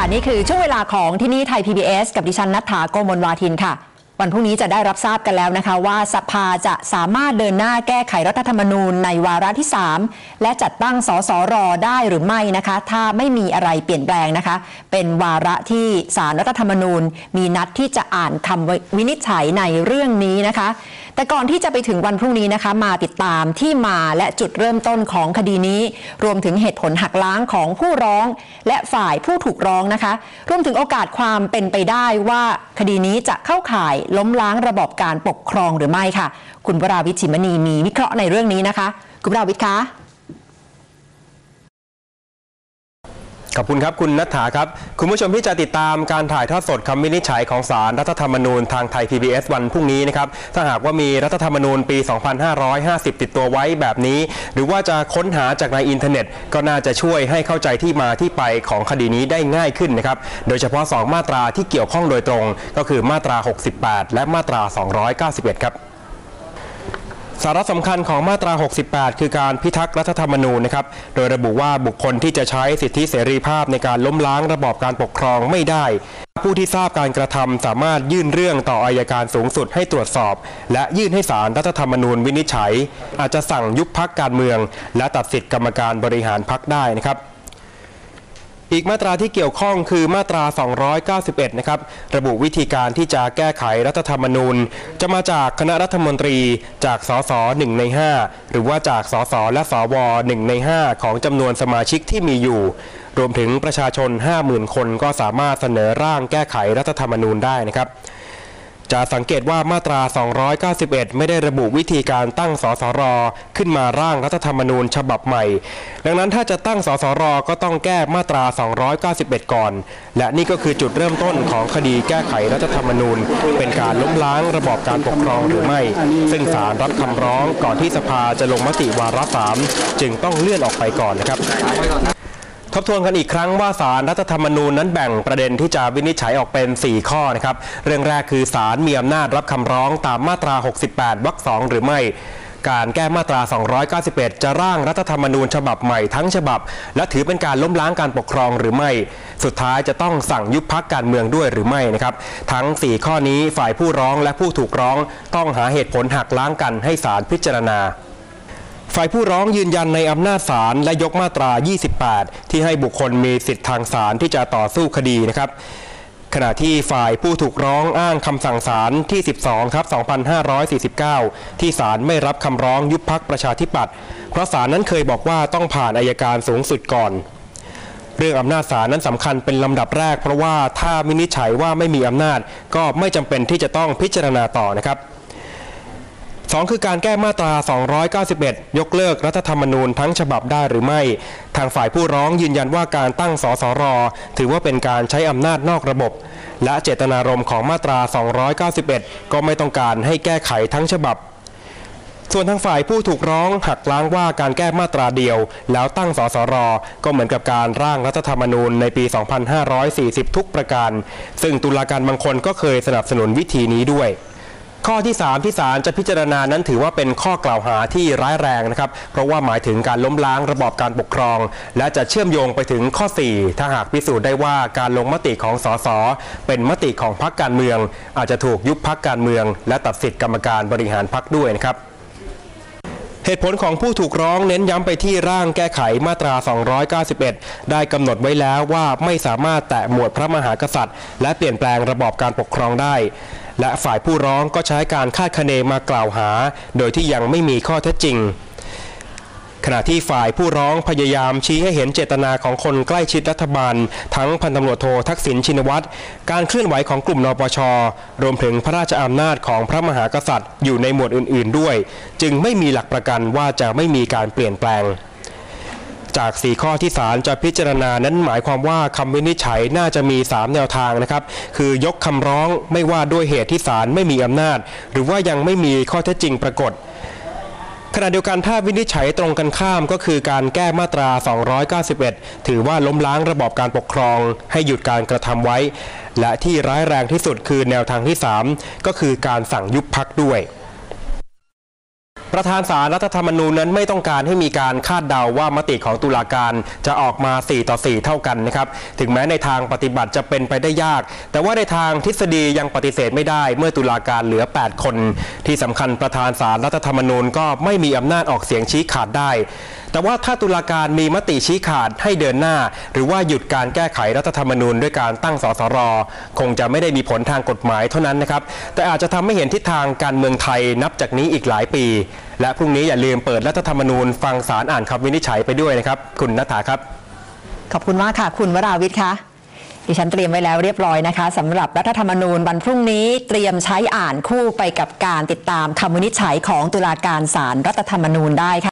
ค่ะนี่คือช่วงเวลาของที่นี่ไทย PBS กับดิฉันนัทธาโกมลวาทินค่ะ วันพรุ่งนี้จะได้รับทราบกันแล้วนะคะ ว่าสภาจะสามารถเดินหน้าแก้ไขรัฐธรรมนูญในวาระที่ 3 และจัดตั้งสสรได้หรือไม่นะคะ ถ้าไม่มีอะไรเปลี่ยนแปลงนะคะ เป็นวาระที่สารรัฐธรรมนูญ มีนัดที่จะอ่านคำวินิจฉัยในเรื่องนี้นะคะแต่ก่อนที่จะไปถึงวันพรุ่งนี้นะคะ มาติดตามที่มาและจุดเริ่มต้นของคดีนี้ รวมถึงเหตุผลหักล้างของผู้ร้อง และฝ่ายผู้ถูกร้องนะคะ รวมถึงโอกาสความเป็นไปได้ว่าคดีนี้จะเข้าข่ายล้มล้างระบอบการปกครองหรือไม่ค่ะ คุณวราวิชชิมณีมีวิเคราะห์ในเรื่องนี้นะคะ คุณวราวิทย์คะ ขอบคุณครับ คุณนัฐาครับ คุณผู้ชมที่จะติดตามการถ่ายทอดสดคำวินิจฉัยของศาลรัฐธรรมนูญทางไทย PBS วันพรุ่งนี้นะครับ ถ้าหากว่ามีรัฐธรรมนูญปี 2550 ติดตัวไว้แบบนี้ หรือว่าจะค้นหาจากในอินเทอร์เน็ต ก็น่าจะช่วยให้เข้าใจที่มาที่ไปของคดีนี้ได้ง่ายขึ้นนะครับ โดยเฉพาะ 2 มาตราที่เกี่ยวข้องโดยตรง ก็คือมาตรา 68 และมาตรา 291 ครับ สาระสำคัญของมาตรา 68 คือการพิทักษ์รัฐธรรมนูญนะครับ โดยระบุว่าบุคคลที่จะใช้สิทธิเสรีภาพในการล้มล้างระบอบการปกครองไม่ได้ ผู้ที่ทราบการกระทำสามารถยื่นเรื่องต่ออายการสูงสุดให้ตรวจสอบ และยื่นให้ศาลรัฐธรรมนูญวินิจฉัย อาจจะสั่งยุบพักการเมือง และตัดสิทธิกรรมการบริหารพักได้นะครับ อีกมาตราที่เกี่ยวข้องคือมาตรา 291 นะครับ ระบุวิธีการที่จะแก้ไขรัฐธรรมนูญ จะมาจากคณะรัฐมนตรีจากสส1ใน 5 หรือว่าจากสสและสว1ใน 5 ของจำนวนสมาชิกที่มีอยู่ รวมถึงประชาชน 50,000 คนก็สามารถเสนอร่างแก้ไขรัฐธรรมนูญได้นะครับ จะสังเกตว่ามาตรา 291 ไม่ได้ระบุวิธีการตั้งสสร ขึ้นมาร่างรัฐธรรมนูญฉบับใหม่ ดังนั้นถ้าจะตั้งสสร ก็ต้องแก้มาตรา 291 ก่อน และนี่ก็คือจุดเริ่มต้นของคดีแก้ไขรัฐธรรมนูญ เป็นการล้มล้างระบอบการปกครองหรือไม่ ซึ่งศาลรับคำร้องก่อนที่สภาจะลงมติวาระสามจึงต้องเลื่อนออกไปก่อนนะครับ ทบทวนกันอีกครั้งว่าสารรัฐธรรมนูญนั้นแบ่งประเด็นที่จะวินิจฉัยออกเป็น 4 ข้อนะครับ เรื่องแรกคือสารมีอำนาจรับคำร้องตามมาตรา 68 วรรคสองหรือไม่ การแก้มาตรา 291 จะร่างรัฐธรรมนูญฉบับใหม่ทั้งฉบับ และถือเป็นการล้มล้างการปกครองหรือไม่ สุดท้ายจะต้องสั่งยุบพักการเมืองด้วยหรือไม่นะครับ ทั้ง 4 ข้อนี้ฝ่ายผู้ร้องและผู้ถูกร้อง ต้องหาเหตุผลหักล้างกันให้ศาลพิจารณา ฝ่ายผู้ร้องยืนยันในอำนาจศาลและยกมาตรา 28 ที่ให้บุคคลมีสิทธิทางศาลที่จะต่อสู้คดีนะครับขณะที่ฝ่ายผู้ถูกร้องอ้างคำสั่งศาลที่ 12ครับ2549 ที่ศาลไม่รับคำร้องยุบพักประชาธิปัตย์เพราะศาลนั้นเคยบอกว่าต้องผ่านอายการสูงสุดก่อน เรื่องอำนาจศาลนั้นสำคัญเป็นลำดับแรก เพราะว่าถ้าวินิจฉัยว่าไม่มีอำนาจ ก็ไม่จำเป็นที่จะต้องพิจารณาต่อนะครับ สองคือการแก้มาตรา 291 ยกเลิกรัฐธรรมนูญทั้งฉบับได้หรือไม่ ทางฝ่ายผู้ร้องยืนยันว่าการตั้งสสร ถือว่าเป็นการใช้อำนาจนอกระบบ และเจตนารมณ์ของมาตรา 291 ก็ไม่ต้องการให้แก้ไขทั้งฉบับส่วนทางฝ่ายผู้ถูกร้องหักล้างว่าการแก้มาตราเดียว แล้วตั้งสสร ก็เหมือนกับการร่างรัฐธรรมนูญในปี 2540 ทุกประการ ซึ่งตุลาการบางคนก็เคยสนับสนุนวิธีนี้ด้วย ข้อที่ 3 ที่ศาลจะพิจารณานั้นถือว่าเป็นข้อกล่าวหาที่ร้ายแรงนะครับ เพราะว่าหมายถึงการล้มล้างระบอบการปกครอง และจะเชื่อมโยงไปถึงข้อ 4 ถ้าหากพิสูจน์ได้ว่าการลงมติของสสเป็นมติของพรรคการเมือง อาจจะถูกยุบพรรคการเมือง และตัดสิทธิกรรมการบริหารพรรคด้วยนะครับเหตุผลของผู้ถูกร้องเน้นย้ำไปที่ร่างแก้ไขมาตรา 291 ได้กำหนดไว้แล้วว่าไม่สามารถแตะหมวดพระมหากษัตริย์ และเปลี่ยนแปลงระบอบการปกครองได้ และฝ่ายผู้ร้องก็ใช้การคาดคะเนมากล่าวหา โดยที่ยังไม่มีข้อเท็จจริง ขณะที่ฝ่ายผู้ร้องพยายามชี้ให้เห็นเจตนาของคนใกล้ชิดรัฐบาล ทั้งพันตำรวจโททักษิณชินวัตร การเคลื่อนไหวของกลุ่มนปช รวมถึงพระราชอำนาจของพระมหากษัตริย์ อยู่ในหมวดอื่น ๆ ด้วย จึงไม่มีหลักประกันว่าจะไม่มีการเปลี่ยนแปลง จาก 4 ข้อที่ศาลจะพิจารณานั้นหมายความว่าคำวินิจฉัยน่าจะมี 3 แนวทางนะครับ คือยกคำร้องไม่ว่าด้วยเหตุที่ศาลไม่มีอำนาจ หรือว่ายังไม่มีข้อเท็จจริงปรากฏขณะเดียวกันถ้าวินิจฉัยตรงกันข้ามก็คือการแก้มาตรา 291 ถือว่าล้มล้างระบอบการปกครอง ให้หยุดการกระทำไว้ และที่ร้ายแรงที่สุดคือแนวทางที่ 3 ก็คือการสั่งยุบพักด้วย ประธานสารรัฐธรรมนูญนั้นไม่ต้องการให้มีการคาดเดาว่ามติของตุลาการจะออกมา 4 ต่อ 4 เท่ากันนะครับ ถึงแม้ในทางปฏิบัติจะเป็นไปได้ยาก แต่ว่าในทางทฤษฎียังปฏิเสธไม่ได้เมื่อตุลาการเหลือ 8 คน ที่สำคัญประธานสารรัฐธรรมนูญก็ไม่มีอำนาจออกเสียงชี้ขาดได้แต่ว่าถ้าตุลาการมีมติชี้ขาดให้เดินหน้า หรือว่าหยุดการแก้ไขรัฐธรรมนูญด้วยการตั้งสสร คงจะไม่ได้มีผลทางกฎหมายเท่านั้นนะครับ แต่อาจจะทำให้เห็นทิศทางการเมืองไทยนับจากนี้อีกหลายปี และพรุ่งนี้อย่าลืมเปิดรัฐธรรมนูญฟังสารอ่านคำวินิจฉัยไปด้วยนะครับ คุณนัฐาครับ ขอบคุณมากค่ะ คุณวราวิทย์คะดิฉันเตรียมไว้แล้วเรียบร้อยนะคะสำหรับรัฐธรรมนูญวันพรุ่งนี้เตรียมใช้อ่านคู่ไปกับการติดตามคำวินิจฉัยของตุลาการศาลรรัฐธรรมนูญได้ค่ะ